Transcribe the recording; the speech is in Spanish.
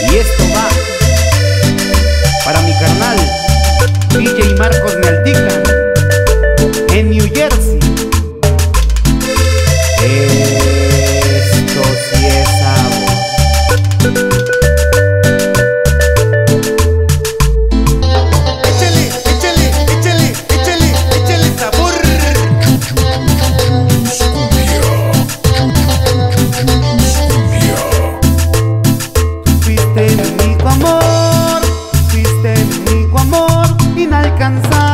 Y esto va para mi carnal DJ Marcos Naldica en New Jersey. Eh, inalcanzable.